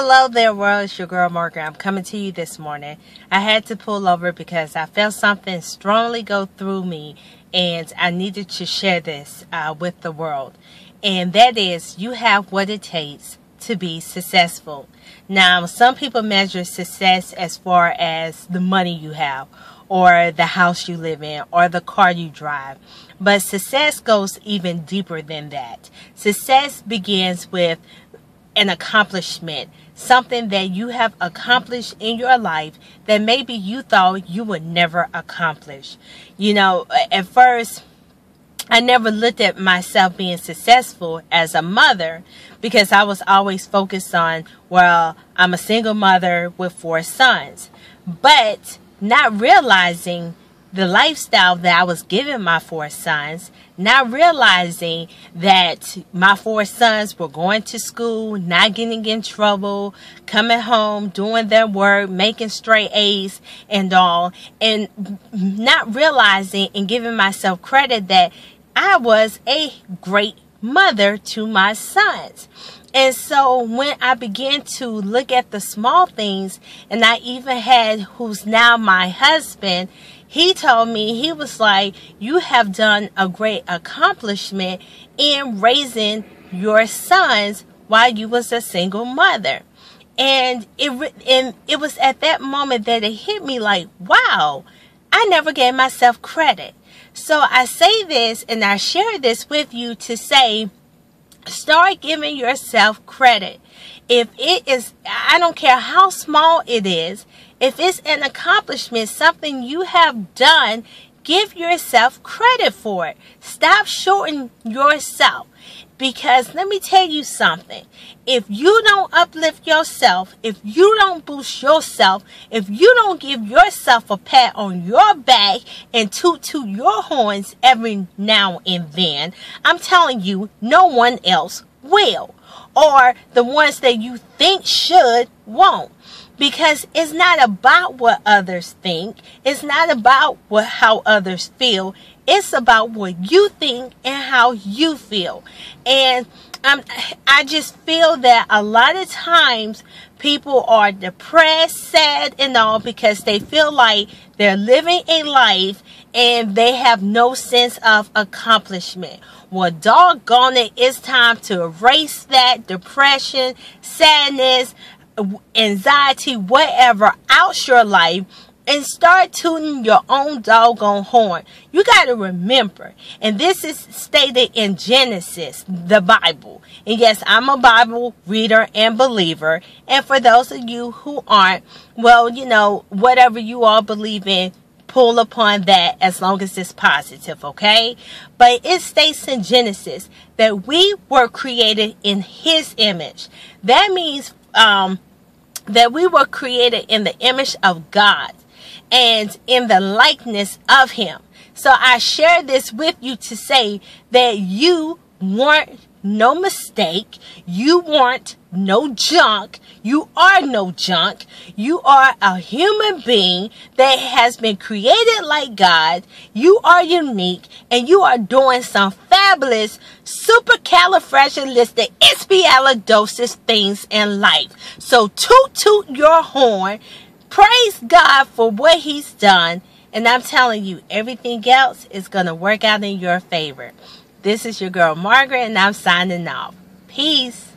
Hello there world, it's your girl Margaret. I'm coming to you this morning. I had to pull over because I felt something strongly go through me and I needed to share this uh, with the world. And that is, you have what it takes to be successful. Now, some people measure success as far as the money you have or the house you live in or the car you drive. But success goes even deeper than that. Success begins with an accomplishment, something that you have accomplished in your life that maybe you thought you would never accomplish. You know, at first, I never looked at myself being successful as a mother because I was always focused on, well, I'm a single mother with four sons. But not realizing the lifestyle that I was giving my four sons, not realizing that my four sons were going to school, not getting in trouble, coming home, doing their work, making straight A's and all, and not realizing and giving myself credit that I was a great mother to my sons. And so when I began to look at the small things, and I even had who's now my husband, he told me, he was like, You have done a great accomplishment in raising your sons while you was a single mother. And it and it was at that moment that it hit me like, wow, I never gave myself credit. So I say this and I share this with you to say, start giving yourself credit. If it is, I don't care how small it is, if it's an accomplishment, something you have done, give yourself credit for it. Stop shorting yourself. Because let me tell you something. If you don't uplift yourself, if you don't boost yourself, if you don't give yourself a pat on your back and toot to your horns every now and then, I'm telling you, no one else will. Or the ones that you think should won't because it's not about what others think. It's not about what how others feel. It's about what you think and how you feel. And um, I just feel that a lot of times people are depressed, sad, and all because they feel like they're living a life and they have no sense of accomplishment. Well, doggone it, it's time to erase that depression, sadness, anxiety, whatever, out your life and start tuning your own doggone horn. You got to remember, and this is stated in Genesis, the Bible. And yes, I'm a Bible reader and believer. And for those of you who aren't, well, you know, whatever you all believe in, pull upon that as long as it's positive, okay? But it states in Genesis that we were created in His image. That means, um, that we were created in the image of God and in the likeness of him. So I share this with you to say that you weren't no mistake. You weren't no junk. You are no junk. You are a human being that has been created like God. You are unique and you are doing some fabulous supercalifragilisticexpialidocious things in life. So toot toot your horn Praise God for what He's done. And I'm telling you, everything else is going to work out in your favor. This is your girl Margaret, and I'm signing off. Peace.